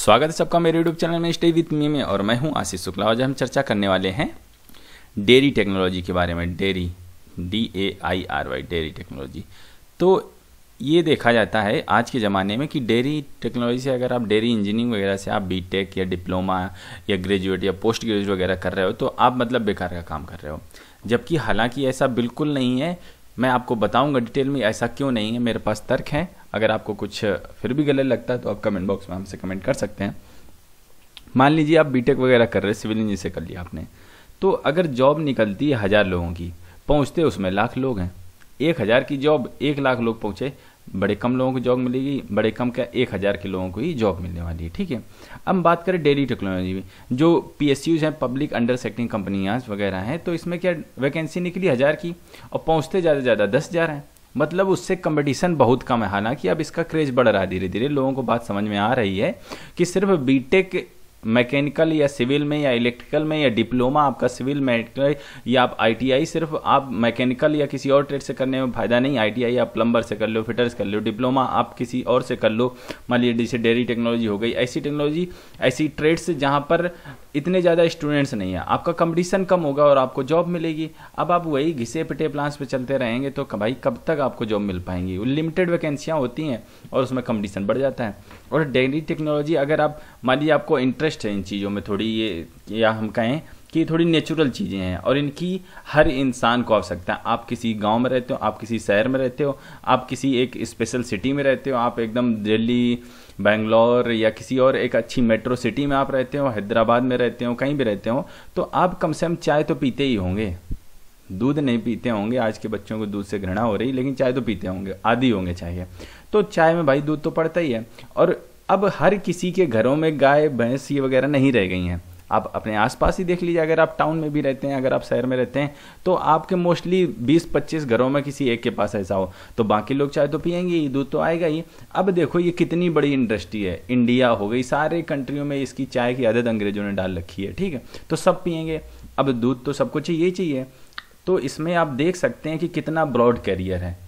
स्वागत है सबका मेरे यूट्यूब चैनल में स्टे विथ मी में, और मैं हूँ आशीष शुक्ला। आज हम चर्चा करने वाले हैं डेयरी टेक्नोलॉजी के बारे में, dairy D A I R Y dairy technology. तो ये देखा जाता है आज के ज़माने में कि डेयरी टेक्नोलॉजी से अगर आप डेयरी इंजीनियरिंग वगैरह से आप बीटेक या डिप्लोमा या ग्रेजुएट या पोस्ट ग्रेजुएट वगैरह कर रहे हो तो आप मतलब बेकार का काम कर रहे हो। जबकि हालाँकि ऐसा बिल्कुल नहीं है मैं आपको बताऊँगा डिटेल में, ऐसा क्यों नहीं है, मेरे पास तर्क है। अगर आपको कुछ फिर भी गलत लगता है तो आप कमेंट बॉक्स में हमसे कमेंट कर सकते हैं। मान लीजिए आप बीटेक वगैरह कर रहे सिविल इंजीनियर से कर लिया आपने। तो अगर जॉब निकलती है हज़ार लोगों की, पहुँचते उसमें लाख लोग हैं। एक हज़ार की जॉब एक लाख लोग पहुँचे बड़े कम लोगों को जॉब मिलेगी, बड़े कम क्या, एक हज़ार के लोगों को ही जॉब मिलने वाली है, ठीक है? अब बात करें डेली टेक्नोलॉजी में जो पी एस यूज़ हैं पब्लिक अंडर सेक्टिंग कंपनियाँ वगैरह हैं तो इसमें क्या वैकेंसी निकली हज़ार की, और पहुँचते ज़्यादा से ज़्यादा दस हज़ार हैं। मतलब उससे कंपटीशन बहुत कम है, हालाँकि अब इसका क्रेज बढ़ रहा है धीरे धीरे लोगों को बात समझ में आ रही है कि सिर्फ़ बीटेक मैकेनिकल या सिविल में या इलेक्ट्रिकल में या डिप्लोमा आपका सिविल मेडिकल या आप आईटीआई सिर्फ़ आप मैकेनिकल या किसी और ट्रेड से करने में फ़ायदा नहीं, आईटीआई आप प्लम्बर से कर लो, फिटर्स कर लो, डिप्लोमा आप किसी और से कर लो। मान लीजिए जैसे डेयरी टेक्नोलॉजी हो गई, ऐसी टेक्नोलॉजी, ऐसी ट्रेड्स जहाँ पर इतने ज़्यादा स्टूडेंट्स नहीं है। आपका कंपटीशन कम होगा और आपको जॉब मिलेगी। अब आप वही घिसे पिटे प्लान्स पे चलते रहेंगे तो भाई कब तक आपको जॉब मिल पाएँगी? लिमिटेड वैकेंसियाँ होती हैं और उसमें कंपटीशन बढ़ जाता है। और डेयरी टेक्नोलॉजी अगर आप, मान लीजिए आपको इंटरेस्ट है इन चीज़ों में थोड़ी ये, या हम कहें कि थोड़ी नेचुरल चीज़ें हैं और इनकी हर इंसान को आवश्यकता है। आप किसी गाँव में रहते हो, आप किसी शहर में रहते हो, आप किसी एक स्पेशल सिटी में रहते हो, आप एकदम दिल्ली, बेंगलोर या किसी और एक अच्छी मेट्रो सिटी में आप रहते हो, हैदराबाद में रहते हो, कहीं भी रहते हो तो आप कम से कम चाय तो पीते ही होंगे। दूध नहीं पीते होंगे, आज के बच्चों को दूध से घृणा हो रही, लेकिन चाय तो पीते होंगे आदि होंगे चाय। तो चाय में भाई दूध तो पड़ता ही है और अब हर किसी के घरों में गाय, भैंस ये वगैरह नहीं रह गई हैं। आप अपने आसपास ही देख लीजिए, अगर आप टाउन में भी रहते हैं, अगर आप शहर में रहते हैं तो आपके मोस्टली 20-25 घरों में किसी एक के पास ऐसा हो। तो बाकी लोग चाय तो पियेंगे ही, दूध तो आएगा ही। अब देखो, ये कितनी बड़ी इंडस्ट्री है। इंडिया हो गई, सारे कंट्रियों में इसकी चाय की आदत अंग्रेज़ों ने डाल रखी है, ठीक है? तो सब पियेंगे। अब दूध तो सबको चाहिए चाहिए। तो इसमें आप देख सकते हैं कि कितना ब्रॉड कैरियर है।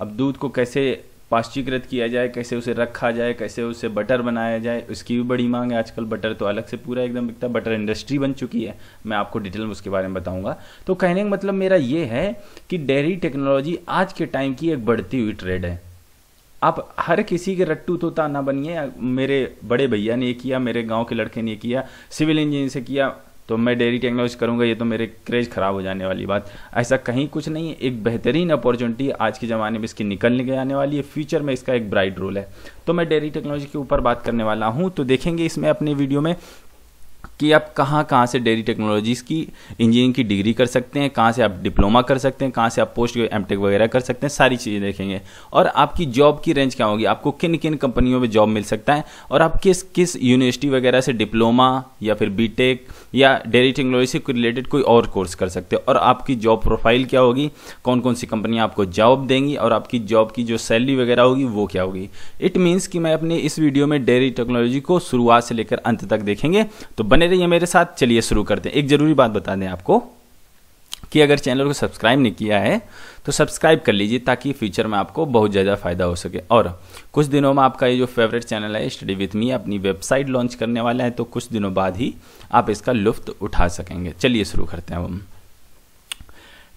अब दूध को कैसे पाश्चीकृत किया जाए, कैसे उसे रखा जाए, कैसे उसे बटर बनाया जाए, उसकी भी बड़ी मांग है। आजकल बटर तो अलग से पूरा एकदम बिकता बटर इंडस्ट्री बन चुकी है। मैं आपको डिटेल में उसके बारे में बताऊँगा। तो कहने का मतलब मेरा ये है कि डेयरी टेक्नोलॉजी आज के टाइम की एक बढ़ती हुई ट्रेड है। आप हर किसी के रट्टू तोता ना बनिए, मेरे बड़े भैया ने किया, मेरे गाँव के लड़के ने किया सिविल इंजीनियर से किया तो मैं डेयरी टेक्नोलॉजी करूँगा, ये तो मेरे क्रेज खराब हो जाने वाली बात। ऐसा कहीं कुछ नहीं है, एक बेहतरीन अपॉर्चुनिटी आज के ज़माने में इसकी निकलने के आने वाली है फ्यूचर में इसका एक ब्राइट रोल है। तो मैं डेयरी टेक्नोलॉजी के ऊपर बात करने वाला हूँ तो देखेंगे इसमें अपने वीडियो में कि आप कहाँ कहाँ से डेयरी टेक्नोलॉजीज़ की इंजीनियरिंग की डिग्री कर सकते हैं, कहाँ से आप डिप्लोमा कर सकते हैं, कहाँ से आप पोस्ट एम टेक वगैरह कर सकते हैं, सारी चीज़ें देखेंगे। और आपकी जॉब की रेंज क्या होगी? आपको किन किन कंपनियों में जॉब मिल सकता है? और आप किस किस यूनिवर्सिटी वगैरह से डिप्लोमा या फिर बीटेक या डेयरी टेक्नोलॉजी से रिलेटेड कोई और कोर्स कर सकते हो? और आपकी जॉब प्रोफ़ाइल क्या होगी? कौन कौन सी कंपनियाँ आपको जॉब देंगी? और आपकी जॉब की जो सैलरी वगैरह होगी, वो क्या होगी? इट मीन्स कि मैं अपने इस वीडियो में डेयरी टेक्नोलॉजी को शुरुआत से लेकर अंत तक देखेंगे। तो बने रहिए मेरे साथ? चलिए शुरू करते हैं। एक ज़रूरी बात बता दें आपको कि अगर चैनल को सब्सक्राइब नहीं किया है तो सब्सक्राइब कर लीजिए ताकि फ्यूचर में आपको बहुत ज़्यादा फ़ायदा हो सके। और कुछ दिनों में आपका ये जो फेवरेट चैनल है स्टडी विथ मी अपनी वेबसाइट लॉन्च करने वाला है तो कुछ दिनों बाद ही आप इसका लुफ्त उठा सकेंगे। चलिए शुरू करते हैं हम।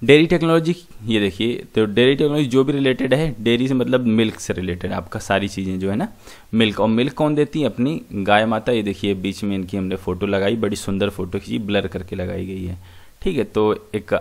डेयरी टेक्नोलॉजी, ये देखिए तो डेयरी टेक्नोलॉजी जो भी रिलेटेड है, डेयरी से मतलब मिल्क से रिलेटेड आपका सारी चीज़ें जो है ना मिल्क और मिल्क कौन देती है? अपनी गाय माता, ये देखिए, बीच में इनकी हमने फ़ोटो लगाई, बड़ी सुंदर फ़ोटो खींची ब्लर करके लगाई गई है। ठीक है तो एक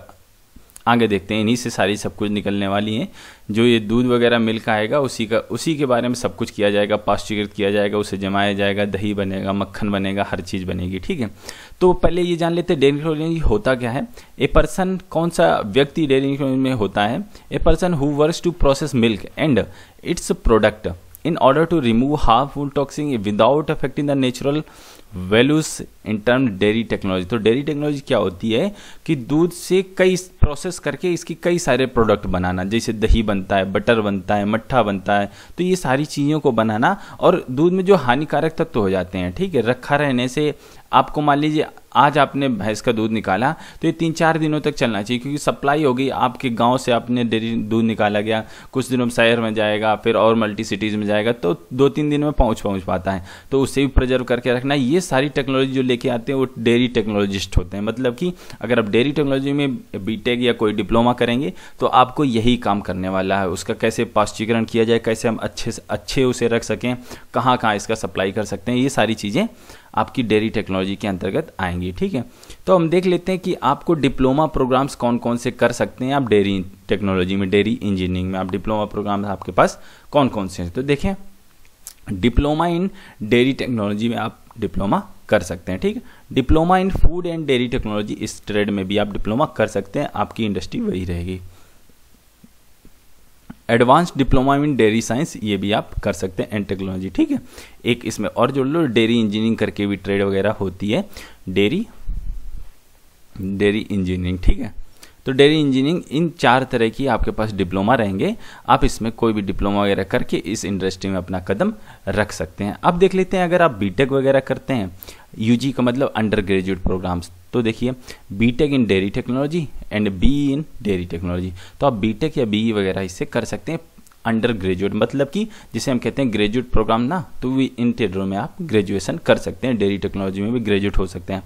आगे देखते हैं, इन्हीं से सारी सब कुछ निकलने वाली हैं। जो ये दूध वगैरह मिल्क आएगा, उसी का, उसी के बारे में सब कुछ किया जाएगा, पाश्चीकृत किया जाएगा, उसे जमाया जाएगा, दही बनेगा, मक्खन बनेगा, हर चीज़ बनेगी, ठीक है। तो पहले ये जान लेते हैं डेयरी होता क्या है? ए पर्सन कौन सा व्यक्ति डेयरी टेक्नोलॉजी में होता है? A person who works to process milk and its product in order to remove harmful toxins without affecting the natural values in term dairy technology तो डेयरी टेक्नोलॉजी क्या होती है कि दूध से कई प्रोसेस करके इसकी कई सारे प्रोडक्ट बनाना। जैसे दही बनता है बटर बनता है, मट्ठा बनता है तो ये सारी चीज़ों को बनाना और दूध में जो हानिकारक तत्व तो हो जाते हैं, ठीक है? रखा रहने से आपको मान लीजिए आज आपने भैंस का दूध निकाला तो ये तीन चार दिनों तक चलना चाहिए क्योंकि सप्लाई होगी आपके गाँव से आपने डेयरी दूध निकाला गया, कुछ दिनों में शहर में जाएगा, फिर और मल्टी सिटीज़ में जाएगा तो दो तीन दिन में पहुँच पहुँच पाता है। तो उसे भी प्रिजर्व करके रखना। ये सारी टेक्नोलॉजी जो लेके आते हैं, वो डेयरी टेक्नोलॉजिस्ट होते हैं। मतलब कि अगर आप डेयरी टेक्नोलॉजी में बीटेक या कोई डिप्लोमा करेंगे तो आपको यही काम करने वाला है। उसका कैसे पाश्चीकरण किया जाए, कैसे हम अच्छे से, अच्छे उसे रख सकें, कहाँ कहाँ इसका सप्लाई कर सकते हैं, ये सारी चीज़ें आपकी डेयरी टेक्नोलॉजी के अंतर्गत आएँगी, ठीक है? तो हम देख लेते हैं कि आपको डिप्लोमा प्रोग्राम्स कौन कौन से कर सकते हैं आप डेयरी टेक्नोलॉजी में, डेयरी इंजीनियरिंग में। आप डिप्लोमा प्रोग्राम आपके पास कौन कौन से हैं? तो देखें, डिप्लोमा इन डेयरी टेक्नोलॉजी में आप डिप्लोमा कर सकते हैं, ठीक diploma in food and dairy technology, इस ट्रेड में भी आप डिप्लोमा कर सकते हैं, आपकी इंडस्ट्री वही रहेगी। Advance diploma in dairy science, ये भी आप कर सकते हैं, एंड टेक्नोलॉजी, ठीक है? एक इसमें और जोड़ लो, डेयरी इंजीनियरिंग करके भी ट्रेड वगैरह होती है, डेयरी डेयरी इंजीनियरिंग, ठीक है? तो डेयरी इंजीनियरिंग इन चार तरह की आपके पास डिप्लोमा रहेंगे। आप इसमें कोई भी डिप्लोमा वगैरह करके इस इंडस्ट्री में अपना कदम रख सकते हैं। अब देख लेते हैं, अगर आप बीटेक वगैरह करते हैं यूजी का मतलब अंडर ग्रेजुएट प्रोग्राम्स तो देखिए B Tech in dairy technology and B in dairy technology तो आप बीटेक या बीई वगैरह इससे कर सकते हैं। अंडर ग्रेजुएट मतलब कि जिसे हम कहते हैं ग्रेजुएट प्रोग्राम ना तो वी इन टेडर में आप ग्रेजुएशन कर सकते हैं डेयरी टेक्नोलॉजी में भी ग्रेजुएट हो सकते हैं।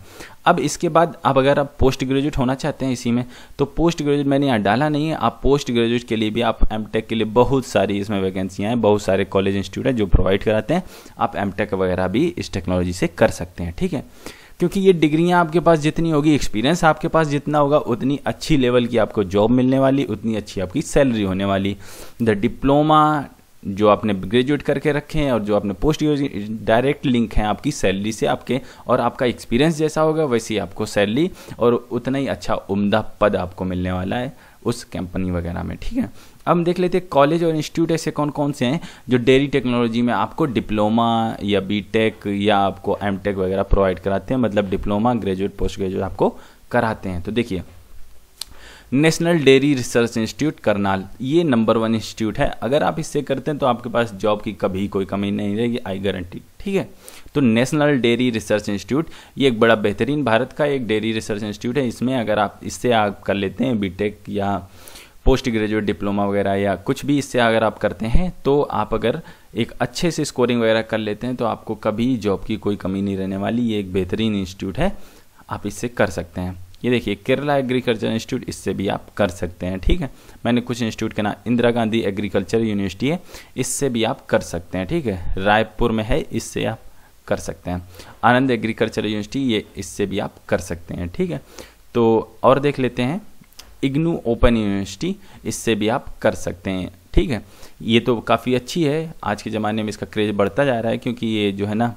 अब इसके बाद अब अगर आप पोस्ट ग्रेजुएट होना चाहते हैं इसी में तो पोस्ट ग्रेजुएट मैंने यहाँ डाला नहीं है। आप पोस्ट ग्रेजुएट के लिए भी, आप एम के लिए बहुत सारी इसमें वैकेंसियाँ हैं, बहुत सारे कॉलेज इंस्टीट्यूट हैं जो प्रोवाइड कराते हैं। आप एम वगैरह भी इस टेक्नोलॉजी से कर सकते हैं, ठीक है? क्योंकि ये डिग्रियाँ आपके पास जितनी होगी एक्सपीरियंस आपके पास जितना होगा, उतनी अच्छी लेवल की आपको जॉब मिलने वाली, उतनी अच्छी आपकी सैलरी होने वाली। द डिप्लोमा जो आपने ग्रेजुएट करके रखे हैं और जो आपने पोस्ट डायरेक्ट लिंक हैं आपकी सैलरी से आपके, और आपका एक्सपीरियंस जैसा होगा, वैसे ही आपको सैलरी और उतना ही अच्छा उम्दा पद आपको मिलने वाला है उस कंपनी वगैरह में, ठीक है? अब हम देख लेते हैं कॉलेज और इंस्टीट्यूट ऐसे कौन कौन से हैं जो डेयरी टेक्नोलॉजी में आपको डिप्लोमा या बीटेक या आपको एमटेक वगैरह प्रोवाइड कराते हैं मतलब डिप्लोमा ग्रेजुएट पोस्ट ग्रेजुएट आपको कराते हैं। तो देखिए National Dairy Research Institute Karnal, ये नंबर वन इंस्टीट्यूट है। अगर आप इससे करते हैं तो आपके पास जॉब की कभी कोई कमी नहीं रहेगी आई गारंटी ठीक है? तो नेशनल डेयरी रिसर्च इंस्टीट्यूट ये एक बड़ा बेहतरीन भारत का एक डेयरी रिसर्च इंस्टीट्यूट है। इसमें अगर आप, इससे आप कर लेते हैं बीटेक या पोस्ट ग्रेजुएट डिप्लोमा वगैरह या कुछ भी इससे अगर आप करते हैं तो आप अगर एक अच्छे से स्कोरिंग वगैरह कर लेते हैं तो आपको कभी जॉब की कोई कमी नहीं रहने वाली। ये एक बेहतरीन इंस्टीट्यूट है, आप इससे कर सकते हैं। ये देखिए केरला एग्रीकल्चर इंस्टीट्यूट इससे भी आप कर सकते हैं, ठीक है? मैंने कुछ इंस्टीट्यूट के नाम, इंदिरा गांधी एग्रीकल्चर यूनिवर्सिटी है, इससे भी आप कर सकते हैं, ठीक है? रायपुर में है, इससे आप कर सकते हैं। आनंद एग्रीकल्चर यूनिवर्सिटी ये, इससे भी आप कर सकते हैं, ठीक है? तो और देख लेते हैं। इग्नू ओपन यूनिवर्सिटी, इससे भी आप कर सकते हैं। ठीक है? ये तो काफ़ी अच्छी है। आज के ज़माने में इसका क्रेज बढ़ता जा रहा है क्योंकि ये जो है ना,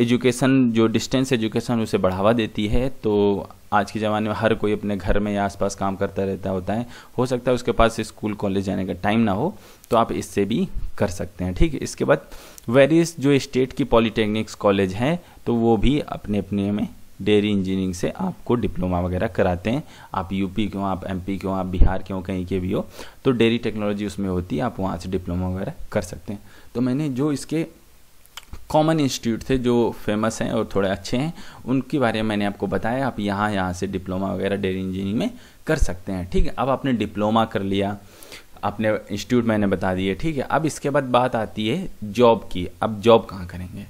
एजुकेशन, जो डिस्टेंस एजुकेशन उसे बढ़ावा देती है। तो आज के ज़माने में हर कोई अपने घर में या आसपास काम करता रहता होता है। हो सकता है उसके पास स्कूल, कॉलेज जाने का टाइम ना हो तो आप इससे भी कर सकते हैं। ठीक है? इसके बाद वेरियस जो स्टेट की पॉलीटेक्निक्स कॉलेज हैं तो वो भी अपने अपने में डेयरी इंजीनियरिंग से आपको डिप्लोमा वगैरह कराते हैं। आप यूपी के हो आप एमपी के हो आप बिहार के हो कहीं के भी हो तो डेयरी टेक्नोलॉजी उसमें होती है, आप वहाँ से डिप्लोमा वगैरह कर सकते हैं। तो मैंने जो इसके कॉमन इंस्टीट्यूट थे, जो फ़ेमस हैं और थोड़े अच्छे हैं, उनके बारे में मैंने आपको बताया। आप यहाँ यहाँ से डिप्लोमा वगैरह डेयरी इंजीनियरिंग में कर सकते हैं, ठीक है? अब आपने डिप्लोमा कर लिया अपने इंस्टीट्यूट मैंने बता दिए, ठीक है? अब इसके बाद बात आती है जॉब की। अब जॉब कहाँ करेंगे?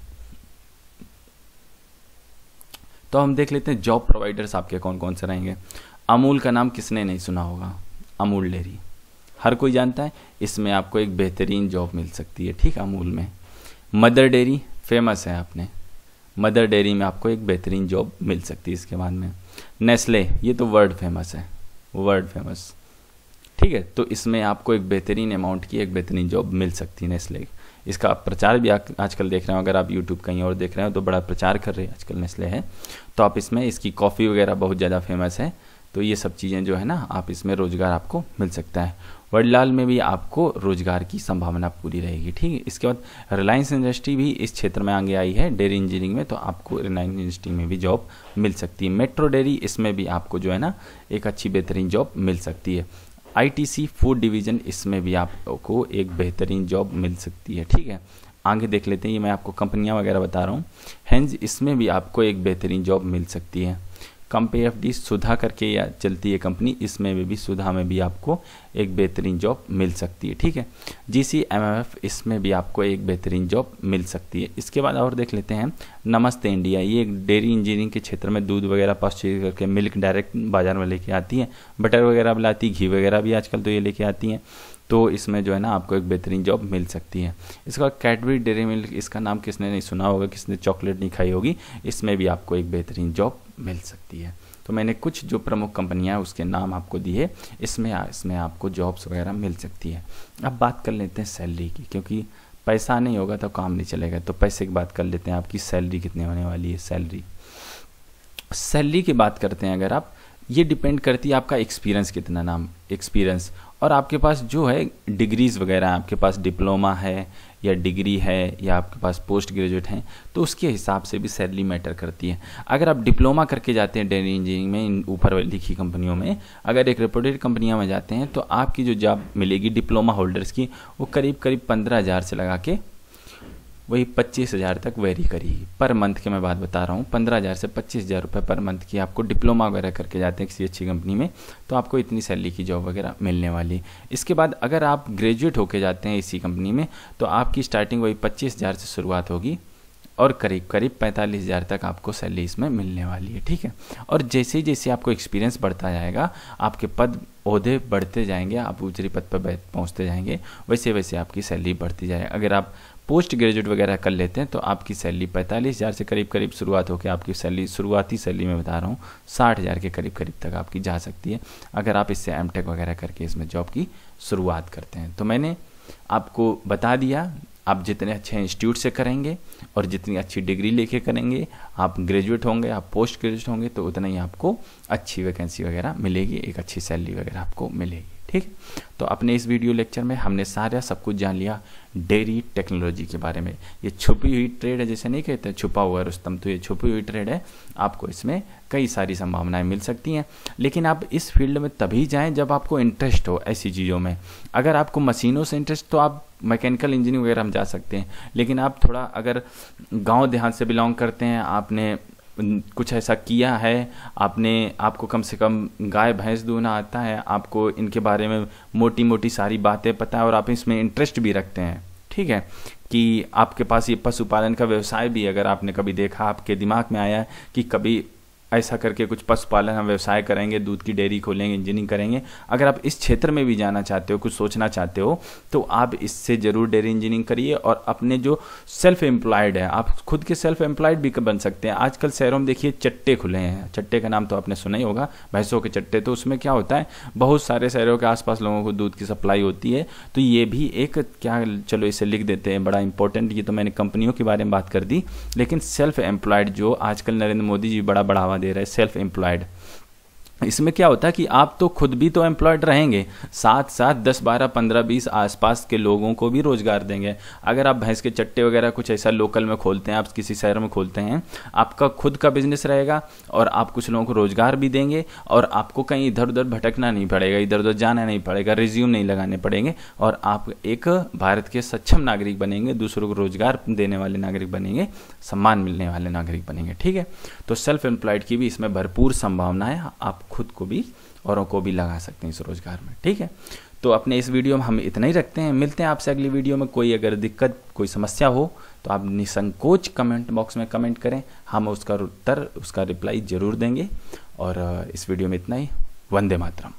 तो हम देख लेते हैं जॉब प्रोवाइडर्स आपके कौन कौन से रहेंगे। अमूल का नाम किसने नहीं सुना होगा? अमूल डेयरी हर कोई जानता है, इसमें आपको एक बेहतरीन जॉब मिल सकती है, ठीक, अमूल में। मदर डेयरी फ़ेमस है आपने। मदर डेयरी में आपको एक बेहतरीन जॉब मिल सकती है इसके बाद में। नेस्ले, ये तो वर्ल्ड फ़ेमस है। वर्ल्ड फ़ेमस ठीक है तो इसमें आपको एक बेहतरीन अमाउंट की एक बेहतरीन जॉब मिल सकती है नेस्ले। इसका प्रचार भी आजकल देख रहे हो। अगर आप यूट्यूब कहीं और देख रहे हो तो बड़ा प्रचार कर रहे हैं आजकल नेस्ले है। तो आप इसमें इसकी कॉफ़ी वगैरह बहुत ज़्यादा फ़ेमस है। तो ये सब चीज़ें जो है ना, आप इसमें रोज़गार आपको मिल सकता है। वडलाल में भी आपको रोज़गार की संभावना पूरी रहेगी, ठीक है? इसके बाद रिलायंस इंडस्ट्री भी इस क्षेत्र में आगे आई है, डेयरी इंजीनियरिंग में तो आपको रिलायंस इंडस्ट्री में भी जॉब मिल सकती है। मेट्रो डेयरी, इसमें भी आपको जो है ना, एक अच्छी बेहतरीन जॉब मिल सकती है। आईटीसी फ़ूड डिवीज़न इसमें भी आपको एक बेहतरीन जॉब मिल सकती है, ठीक है? आगे देख लेते हैं, ये मैं आपको कंपनियाँ वगैरह बता रहा हूँ। हैंज इसमें भी आपको एक बेहतरीन जॉब मिल सकती है। कंपनी एफ़ डी सुधा करके या चलती है कंपनी इसमें भी, भी सुधा में भी आपको एक बेहतरीन जॉब मिल सकती है ठीक है? G C M M F इसमें भी आपको एक बेहतरीन जॉब मिल सकती है। इसके बाद और देख लेते हैं नमस्ते इंडिया ये एक डेयरी इंजीनियरिंग के क्षेत्र में दूध वगैरह परचेज करके मिल्क डायरेक्ट बाज़ार में लेके आती है बटर वगैरह भी लाती घी वगैरह भी आजकल तो ये लेके आती हैं। तो इसमें जो है ना आपको एक बेहतरीन जॉब मिल सकती है। इसके कैडबरी डेरी मिल्क, इसका नाम किसने नहीं सुना होगा, किसने चॉकलेट नहीं खाई होगी, इसमें भी आपको एक बेहतरीन जॉब मिल सकती है। तो मैंने कुछ जो प्रमुख कंपनियाँ उसके नाम आपको दिए, इसमें इसमें आपको जॉब्स वगैरह मिल सकती है। अब बात कर लेते हैं सैलरी की, क्योंकि पैसा नहीं होगा तो काम नहीं चलेगा। तो पैसे की बात कर लेते हैं, आपकी सैलरी कितनी होने वाली है, सैलरी। सैलरी की बात करते हैं अगर आप, ये डिपेंड करती है आपका एक्सपीरियंस कितना, नाम, एक्सपीरियंस। और आपके पास जो है डिग्रीज़ वगैरह, आपके पास डिप्लोमा है या डिग्री है या आपके पास पोस्ट ग्रेजुएट हैं तो उसके हिसाब से भी सैलरी मैटर करती है। अगर आप डिप्लोमा करके जाते हैं डेयरी इंजीनियरिंग में, इन ऊपर लिखी कंपनियों में, अगर एक रिपोर्टेड कंपनियाँ में जाते हैं तो आपकी जो जॉब मिलेगी डिप्लोमा होल्डर्स की, वो करीब करीब पंद्रह हज़ार से लगा के वही पच्चीस हज़ार तक वेरी करेगी पर मंथ की मैं बात बता रहा हूँ, पंद्रह हज़ार से पच्चीस हज़ार रुपये पर मंथ की आपको डिप्लोमा वगैरह करके जाते हैं किसी अच्छी कंपनी में तो आपको इतनी सैलरी की जॉब वगैरह मिलने वाली। इसके बाद अगर आप ग्रेजुएट होके जाते हैं इसी कंपनी में तो आपकी स्टार्टिंग वही पच्चीस हज़ार से शुरुआत होगी और करीब करीब पैंतालीस हज़ार तक आपको सैलरी इसमें मिलने वाली है, ठीक है? और जैसे जैसे आपको एक्सपीरियंस बढ़ता जाएगा, आपके पद अहदे बढ़ते जाएँगे, आप ऊंचरी पद पर पहुँचते जाएँगे, वैसे वैसे आपकी सैलरी बढ़ती जाए अगर आप पोस्ट ग्रेजुएट वगैरह कर लेते हैं तो आपकी सैलरी पैंतालीस हज़ार से करीब करीब शुरुआत होकर आपकी सैलरी, शुरुआती सैलरी में बता रहा हूँ, साठ हज़ार के करीब करीब तक आपकी जा सकती है, अगर आप इससे एम वगैरह करके इसमें जॉब की शुरुआत करते हैं। तो मैंने आपको बता दिया, आप जितने अच्छे इंस्टीट्यूट से करेंगे और जितनी अच्छी डिग्री लेके करेंगे, आप ग्रेजुएट होंगे, आप पोस्ट ग्रेजुएट होंगे तो उतना ही आपको अच्छी वैकेंसी वगैरह मिलेगी, एक अच्छी सैलरी वगैरह आपको मिलेगी। ठीक? तो अपने इस वीडियो लेक्चर में हमने सारा सब कुछ जान लिया डेयरी टेक्नोलॉजी के बारे में। ये छुपी हुई ट्रेड है जैसे नहीं कहते, छुपा हुआ रुस्तम तो ये छुपी हुई ट्रेड है। आपको इसमें कई सारी संभावनाएँ मिल सकती हैं। लेकिन आप इस फ़ील्ड में तभी जाएँ जब आपको इंटरेस्ट हो ऐसी चीज़ों में। अगर आपको मशीनों से इंटरेस्ट तो आप मैकेनिकल इंजीनियरिंग वगैरह हम जा सकते हैं। लेकिन आप थोड़ा अगर गाँव देहात से बिलोंग करते हैं, आपने कुछ ऐसा किया है, आपने, आपको कम से कम गाय, भैंस दूना आता है, आपको इनके बारे में मोटी मोटी सारी बातें पता है और आप इसमें इंटरेस्ट भी रखते हैं। ठीक है? कि आपके पास ये पशुपालन का व्यवसाय भी अगर आपने कभी देखा, आपके दिमाग में आया कि कभी ऐसा करके कुछ पशुपालन हम व्यवसाय करेंगे, दूध की डेयरी खोलेंगे इंजीनियरिंग करेंगे। अगर आप इस क्षेत्र में भी जाना चाहते हो, कुछ सोचना चाहते हो तो आप इससे ज़रूर डेयरी इंजीनियरिंग करिए और अपने जो सेल्फ एम्प्लॉयड है, आप खुद के सेल्फ एम्प्लॉयड भी बन सकते हैं। आजकल शहरों में देखिए चट्टे खुले हैं। चट्टे का नाम तो आपने सुना ही होगा, भैंसों के चट्टे तो उसमें क्या होता है, बहुत सारे शहरों के आसपास लोगों को दूध की सप्लाई होती है। तो ये भी एक, क्या चलो इसे लिख देते हैं, बड़ा इंपॉर्टेंट ये तो मैंने कंपनियों के बारे में बात कर दी। लेकिन सेल्फ एम्प्लॉयड जो आजकल नरेंद्र मोदी जी बड़ा बढ़ावा दे रहे हैं सेल्फ एम्प्लॉयड इसमें क्या होता है कि आप तो खुद भी तो एम्प्लॉयड रहेंगे, साथ साथ दस, बारह, पंद्रह, बीस आसपास के लोगों को भी रोज़गार देंगे। अगर आप भैंस के चट्टे वगैरह कुछ ऐसा लोकल में खोलते हैं, आप किसी शहर में खोलते हैं, आपका खुद का बिज़नेस रहेगा और आप कुछ लोगों को रोज़गार भी देंगे और आपको कहीं इधर उधर भटकना नहीं पड़ेगा, इधर उधर जाना नहीं पड़ेगा रिज्यूम नहीं लगाने पड़ेंगे और आप एक भारत के सक्षम नागरिक बनेंगे, दूसरों को रोज़गार देने वाले नागरिक बनेंगे, सम्मान मिलने वाले नागरिक बनेंगे, ठीक है? तो सेल्फ एम्प्लॉयड की भी इसमें भरपूर संभावना है, आप खुद को भी औरों को भी लगा सकते हैं इस रोज़गार में, ठीक है? तो अपने इस वीडियो में हम इतना ही रखते हैं। मिलते हैं आपसे अगली वीडियो में। कोई अगर दिक्कत, कोई समस्या हो तो आप निसंकोच कमेंट बॉक्स में कमेंट करें। हम उसका उत्तर, उसका रिप्लाई ज़रूर देंगे। और, इस वीडियो में इतना ही। वंदे मातरम।